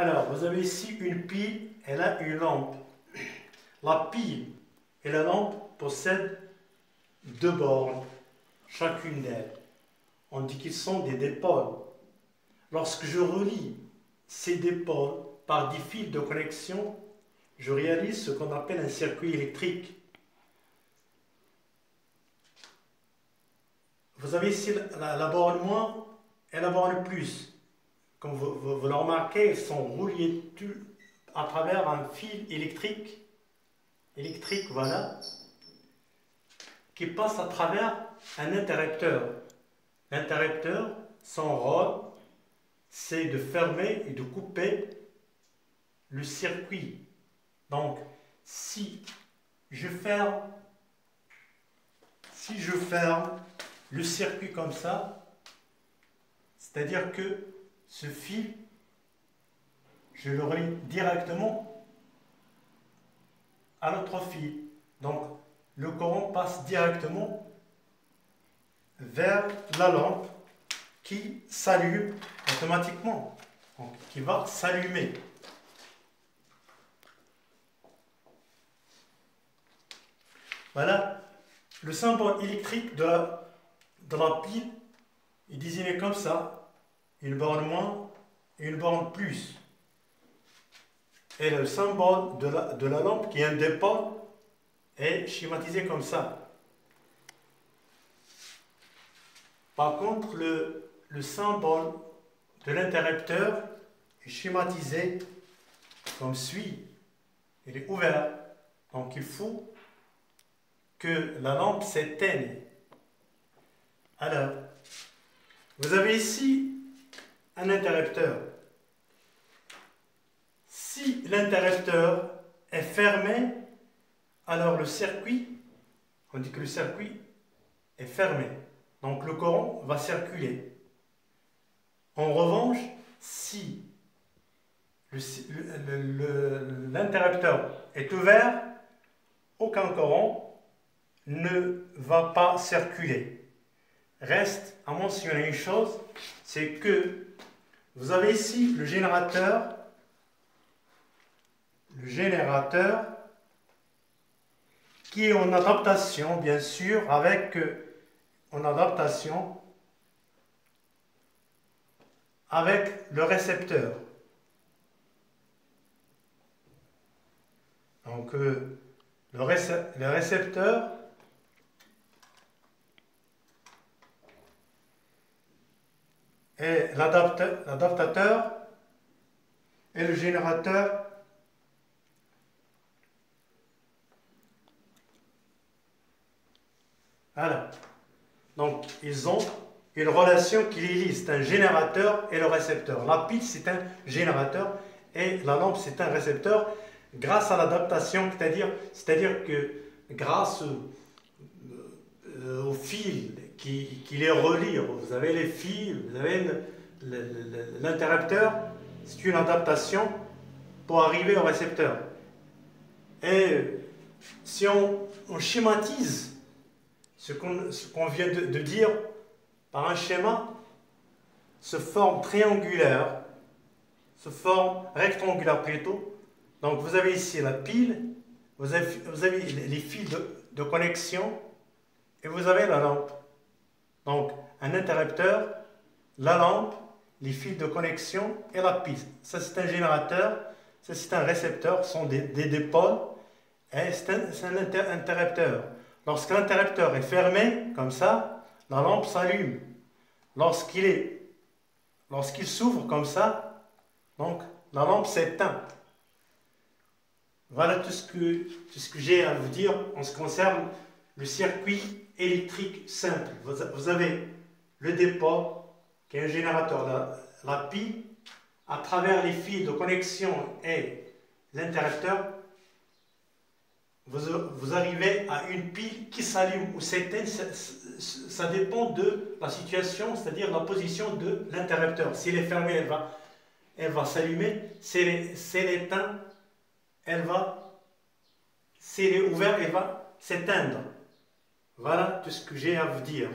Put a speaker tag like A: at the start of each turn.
A: Alors, vous avez ici une pile, elle a une lampe. La pile et la lampe possèdent deux bornes, chacune d'elles. On dit qu'ils sont des dépôles. Lorsque je relie ces dépôles par des fils de connexion, je réalise ce qu'on appelle un circuit électrique. Vous avez ici la, borne moins et la borne plus. Comme vous, le remarquez, sont reliées à travers un fil électrique, électrique, voilà, qui passe à travers un interrupteur. L'interrupteur, son rôle, c'est de fermer et de couper le circuit. Donc, si je ferme, si je ferme le circuit comme ça, c'est-à-dire que ce fil, je le relie directement à l'autre fil. Donc, le courant passe directement vers la lampe qui s'allume automatiquement, qui va s'allumer. Voilà, le symbole électrique de la, de est désigné comme ça, une borne moins et une borne plus. Et le symbole de la, de la lampe qui dépôt est schématisé comme ça. Par contre, le, le symbole de l'interrupteur est schématisé comme suit. Il est ouvert. Donc il faut que la lampe s'éteigne. Alors, vous avez ici un interrupteur. Si l'interrupteur est fermé, alors le circuit, on dit que le circuit est fermé. Donc le courant va circuler. En revanche, si l'interrupteur est ouvert, aucun courant ne va pas circuler. Reste à mentionner une chose, c'est que vous avez ici le générateur, le générateur qui est en adaptation, bien sûr, avec en adaptation avec le récepteur. Donc, euh, le, récepteur et l'adaptateur et le générateur Voilà. Donc, ils ont une relation qui les lie. C'est un générateur et le récepteur. La pile, c'est un générateur et la lampe, c'est un récepteur grâce à l'adaptation, c'est-à-dire c'est-à-dire que grâce euh, au fil qui, les relie, vous avez les fils, vous avez l'interrupteur, c'est une adaptation pour arriver au récepteur. Et si on, schématise ce qu'on vient de, de dire par un schéma, se forme triangulaire, se forme rectangulaire plutôt. Donc vous avez ici la pile, vous avez, vous avez les fils de, connexion et vous avez la lampe. Donc un interrupteur, la lampe, les fils de connexion et la pile. Ça c'est un générateur, ça c'est un récepteur, ce sont des, des et c'est un, un interrupteur. Lorsque l'interrupteur est fermé, comme ça, la lampe s'allume. Lorsqu'il est, lorsqu'il s'ouvre comme ça, donc la lampe s'éteint. Voilà tout ce que, tout ce que j'ai à vous dire en ce qui concerne le circuit électrique simple. Vous avez le dépôt, qui est un générateur, la, la pile, à travers les fils de connexion et l'interrupteur, vous, arrivez à une pile qui s'allume ou s'éteint, ça, dépend de la situation, c'est-à-dire la position de l'interrupteur. S'il est fermé, elle va, s'allumer. S'il elle s'il est ouvert, elle va s'éteindre. Voilà tout ce que j'ai à vous dire.